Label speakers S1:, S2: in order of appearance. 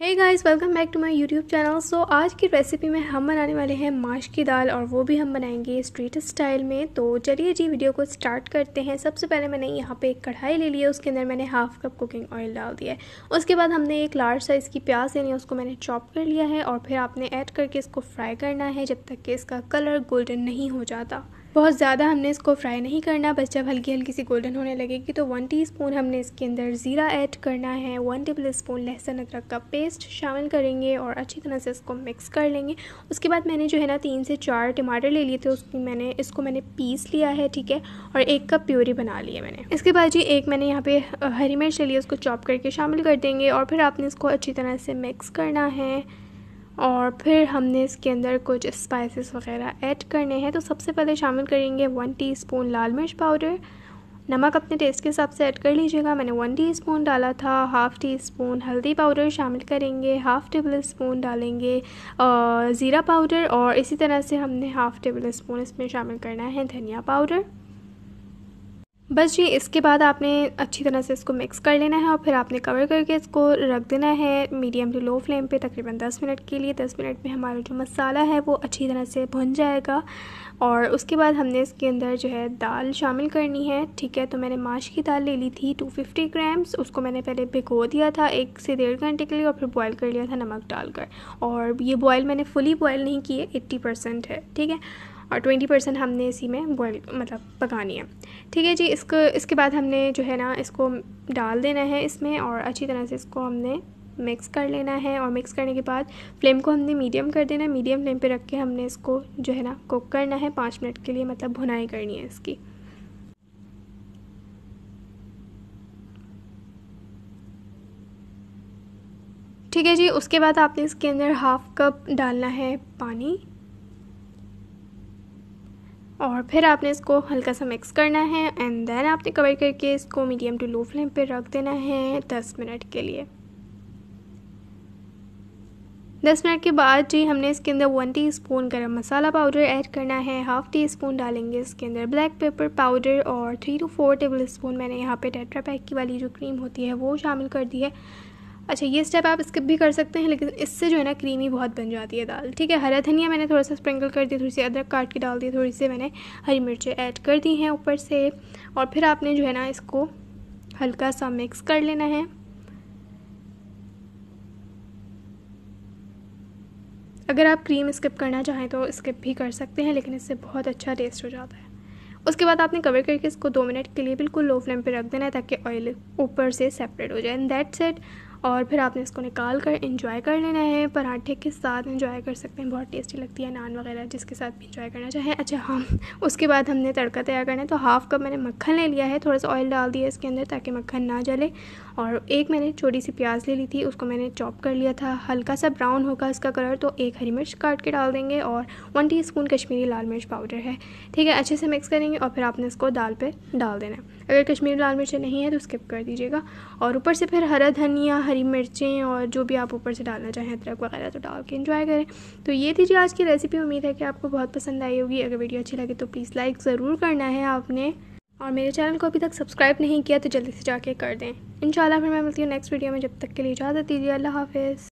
S1: Hey guys welcome back to my YouTube channel so आज की recipe में हम बनाने वाले हैं माश की दाल और वो भी हम बनाएँगे स्ट्रीट स्टाइल में। तो चलिए जी वीडियो को स्टार्ट करते हैं। सबसे पहले मैंने यहाँ पे एक कढ़ाई ले ली है, उसके अंदर मैंने हाफ़ कप कुकिंग ऑयल डाल दिया है। उसके बाद हमने एक लार्ज साइज़ की प्याज लेनी है, उसको मैंने चॉप कर लिया है और फिर आपने ऐड करके इसको फ्राई करना है जब तक कि इसका कलर गोल्डन नहीं हो जाता। बहुत ज़्यादा हमने इसको फ्राई नहीं करना, बस जब हल्की हल्की सी गोल्डन होने लगेगी तो वन टीस्पून हमने इसके अंदर ज़ीरा ऐड करना है वन टेबल स्पून लहसुन अदरक का पेस्ट शामिल करेंगे और अच्छी तरह से इसको मिक्स कर लेंगे। उसके बाद मैंने जो है ना तीन से चार टमाटर ले लिए थे उसकी मैंने, इसको मैंने पीस लिया है, ठीक है, और एक कप प्योरी बना लिया मैंने। इसके बाद जी एक मैंने यहाँ पे हरी मिर्च ले लिया उसको चॉप करके शामिल कर देंगे और फिर आपने इसको अच्छी तरह से मिक्स करना है। और फिर हमने इसके अंदर कुछ स्पाइसेस वगैरह ऐड करने हैं। तो सबसे पहले शामिल करेंगे वन टीस्पून लाल मिर्च पाउडर नमक अपने टेस्ट के हिसाब से ऐड कर लीजिएगा। मैंने वन टीस्पून डाला था हाफ़ टी स्पून हल्दी पाउडर शामिल करेंगे हाफ़ टेबल स्पून डालेंगे ज़ीरा पाउडर और इसी तरह से हमने हाफ़ टेबल स्पून इसमें शामिल करना है धनिया पाउडर बस जी, इसके बाद आपने अच्छी तरह से इसको मिक्स कर लेना है और फिर आपने कवर करके इसको रख देना है मीडियम टू लो फ्लेम पे तकरीबन 10 मिनट के लिए। 10 मिनट में हमारा जो मसाला है वो अच्छी तरह से भुन जाएगा और उसके बाद हमने इसके अंदर जो है दाल शामिल करनी है। ठीक है तो मैंने माश की दाल ले ली थी 250 ग्राम्स उसको मैंने पहले भिगो दिया था एक से डेढ़ घंटे के लिए और फिर बॉयल कर लिया था नमक डालकर। और ये बॉयल मैंने फुली बॉयल नहीं की है एट्टी है। ठीक है और ट्वेंटी परसेंट हमने इसी में बॉयल मतलब पकानी है। ठीक है जी, इसको, इसके बाद हमने जो है ना, इसको डाल देना है इसमें और अच्छी तरह से इसको हमने मिक्स कर लेना है और मिक्स करने के बाद फ्लेम को हमने मीडियम कर देना है। मीडियम फ्लेम पे रख के हमने इसको जो है ना कुक करना है पाँच मिनट के लिए मतलब भुनाई करनी है इसकी। ठीक है जी, उसके बाद आपने इसके अंदर हाफ़ कप डालना है पानी। और फिर आपने इसको हल्का सा मिक्स करना है एंड देन आपने कवर करके इसको मीडियम टू लो फ्लेम पर रख देना है दस मिनट के लिए। दस मिनट के बाद जी हमने इसके अंदर वन टी स्पून गर्म मसाला पाउडर ऐड करना है हाफ़ टी स्पून डालेंगे इसके अंदर ब्लैक पेपर पाउडर और three to four tablespoon मैंने यहाँ पे टेट्रा पैक की वाली जो क्रीम होती है वो शामिल कर दी है। अच्छा ये स्टेप आप स्किप भी कर सकते हैं, लेकिन इससे जो है ना क्रीमी बहुत बन जाती है दाल, ठीक है? हरा धनिया मैंने थोड़ा सा स्प्रिंकल कर दिया, थोड़ी सी अदरक काट के डाल दी थोड़ी सी मैंने हरी मिर्चें ऐड कर दी हैं ऊपर से, और फिर आपने जो है ना, इसको हल्का सा मिक्स कर लेना है। अगर आप क्रीम स्किप करना चाहें तो स्किप भी कर सकते हैं, लेकिन इससे बहुत अच्छा टेस्ट हो जाता है। उसके बाद आपने कवर करके इसको दो मिनट के लिए बिल्कुल लो फ्लेम पे रख देना है, ताकि ऑयल ऊपर से सेपरेट हो जाए। एंड दैट सेट और फिर आपने इसको निकाल कर इंजॉय कर लेना है। पराठे के साथ इंजॉय कर सकते हैं। बहुत टेस्टी लगती है। नान वगैरह जिसके साथ भी इंजॉय करना चाहें। अच्छा हाँ उसके बाद हमने तड़का तैयार करना है। तो हाफ़ कप मैंने मक्खन ले लिया है। थोड़ा सा ऑयल डाल दिया इसके अंदर ताकि मक्खन ना जले। और एक मैंने छोटी सी प्याज ले ली थी। उसको मैंने चॉप कर लिया था। हल्का सा ब्राउन होगा इसका कलर तो एक हरी मिर्च काट के डाल देंगे और वन टी स्पून कश्मीरी लाल मिर्च पाउडर है। ठीक है, अच्छे से मिक्स करेंगे और फिर आपने इसको दाल पर डाल देना है। अगर कश्मीरी लाल मिर्च नहीं है तो स्किप कर दीजिएगा। और ऊपर से फिर हरा धनिया हरी मिर्चें और जो भी आप ऊपर से डालना चाहें, अदरक वगैरह तो डाल के इन्जॉय करें। तो ये थी जी आज की रेसिपी उम्मीद है कि आपको बहुत पसंद आई होगी। अगर वीडियो अच्छी लगे तो प्लीज़ लाइक ज़रूर करना है आपने। और मेरे चैनल को अभी तक सब्सक्राइब नहीं किया तो जल्दी से जाके कर दें। इन फिर मैं मिलती हूँ नेक्स्ट वीडियो में। जब तक के लिए इजाज़त दीजिए। अल्लाह हाफिज़।